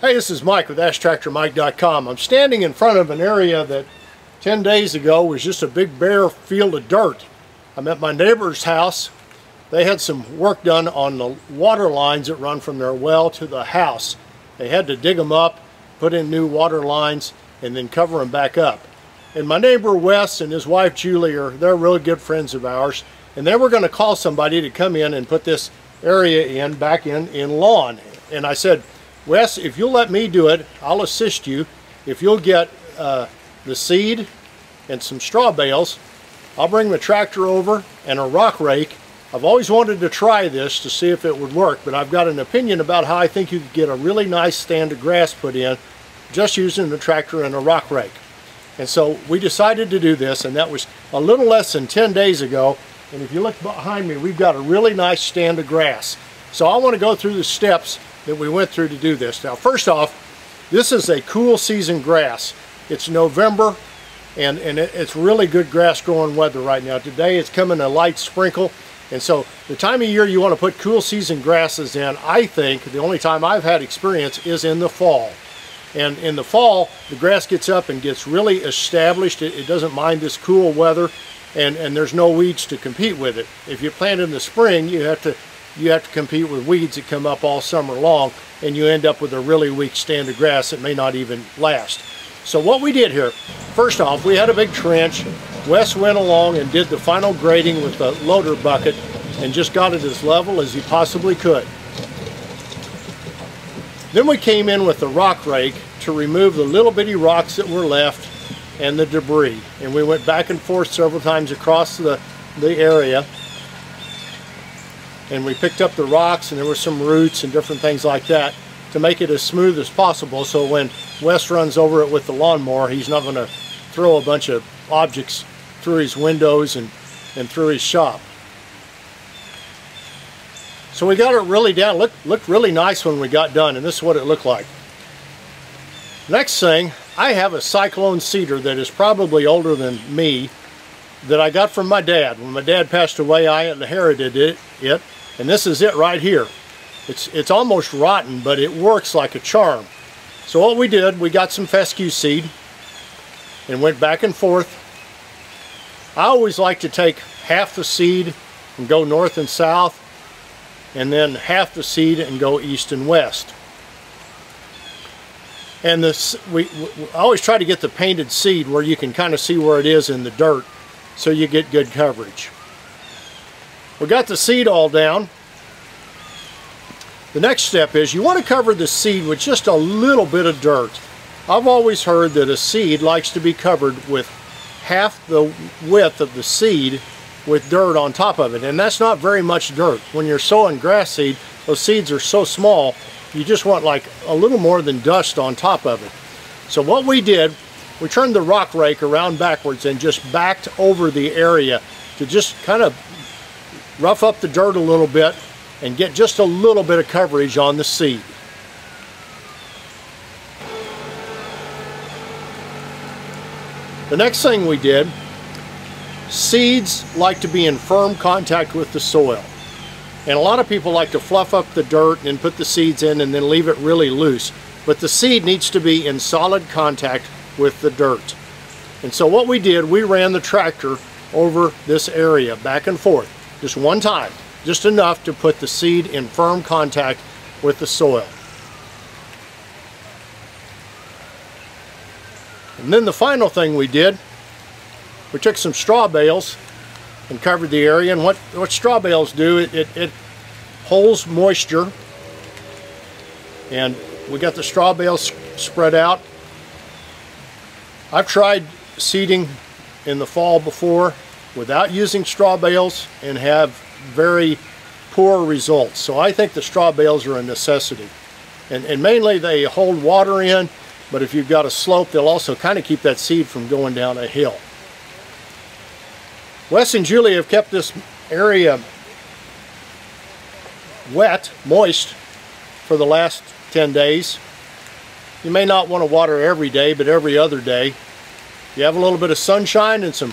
Hey, this is Mike with AskTractorMike.com. I'm standing in front of an area that 10 days ago was just a big bare field of dirt. I'm at my neighbor's house. They had some work done on the water lines that run from their well to the house. They had to dig them up, put in new water lines, and then cover them back up. And my neighbor Wes and his wife Julie are they're really good friends of ours. And they were going to call somebody to come in and put this area in back in in lawn. And I said, Wes, if you'll let me do it, I'll assist you. If you'll get uh, the seed and some straw bales, I'll bring the tractor over and a rock rake. I've always wanted to try this to see if it would work, but I've got an opinion about how I think you could get a really nice stand of grass put in just using the tractor and a rock rake. And so we decided to do this, and that was a little less than 10 days ago. And if you look behind me, we've got a really nice stand of grass. So I want to go through the steps that we went through to do this. Now, first off, this is a cool season grass. It's November, and, and it, it's really good grass growing weather right now. Today it's coming a light sprinkle, and so the time of year you want to put cool season grasses in, I think, the only time I've had experience is in the fall. And in the fall, the grass gets up and gets really established. It, it doesn't mind this cool weather, and, and there's no weeds to compete with it. If you plant in the spring, you have to you have to compete with weeds that come up all summer long and you end up with a really weak stand of grass that may not even last. So what we did here, first off, we had a big trench. Wes went along and did the final grading with the loader bucket and just got it as level as he possibly could. Then we came in with the rock rake to remove the little bitty rocks that were left and the debris. And we went back and forth several times across the, the area and we picked up the rocks and there were some roots and different things like that to make it as smooth as possible so when Wes runs over it with the lawnmower he's not going to throw a bunch of objects through his windows and, and through his shop. So we got it really down, looked, looked really nice when we got done and this is what it looked like. Next thing, I have a cyclone seeder that is probably older than me that I got from my dad. When my dad passed away, I inherited it, it and this is it right here. It's, it's almost rotten, but it works like a charm. So what we did, we got some fescue seed and went back and forth. I always like to take half the seed and go north and south, and then half the seed and go east and west. And this, we, we always try to get the painted seed where you can kind of see where it is in the dirt so you get good coverage. We got the seed all down. The next step is you want to cover the seed with just a little bit of dirt. I've always heard that a seed likes to be covered with half the width of the seed with dirt on top of it and that's not very much dirt. When you're sowing grass seed those seeds are so small you just want like a little more than dust on top of it. So what we did we turned the rock rake around backwards and just backed over the area to just kind of rough up the dirt a little bit and get just a little bit of coverage on the seed. The next thing we did, seeds like to be in firm contact with the soil. And a lot of people like to fluff up the dirt and put the seeds in and then leave it really loose. But the seed needs to be in solid contact with the dirt. And so what we did, we ran the tractor over this area back and forth just one time, just enough to put the seed in firm contact with the soil. And then the final thing we did, we took some straw bales and covered the area. And what, what straw bales do, it, it, it holds moisture. And we got the straw bales spread out. I've tried seeding in the fall before without using straw bales and have very poor results. So I think the straw bales are a necessity. And, and mainly they hold water in, but if you've got a slope, they'll also kind of keep that seed from going down a hill. Wes and Julie have kept this area wet, moist, for the last 10 days. You may not want to water every day, but every other day. You have a little bit of sunshine and some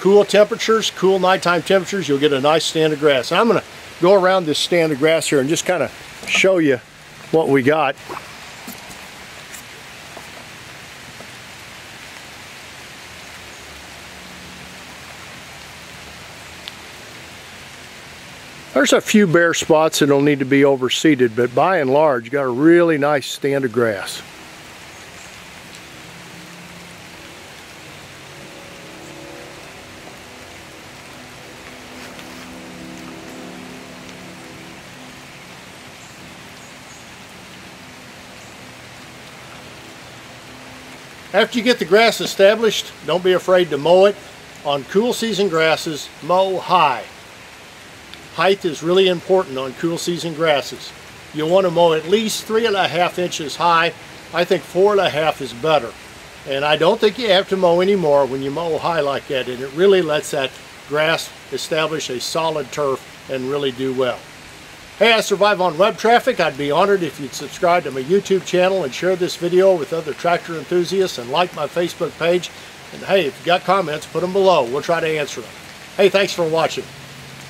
Cool temperatures, cool nighttime temperatures, you'll get a nice stand of grass. And I'm gonna go around this stand of grass here and just kind of show you what we got. There's a few bare spots that'll need to be overseeded, but by and large, got a really nice stand of grass. After you get the grass established, don't be afraid to mow it. On cool season grasses, mow high. Height is really important on cool season grasses. You'll want to mow at least three and a half inches high. I think four and a half is better. And I don't think you have to mow anymore when you mow high like that. And it really lets that grass establish a solid turf and really do well. Hey, I survive on web traffic. I'd be honored if you'd subscribe to my YouTube channel and share this video with other tractor enthusiasts and like my Facebook page. And hey, if you got comments, put them below. We'll try to answer them. Hey, thanks for watching.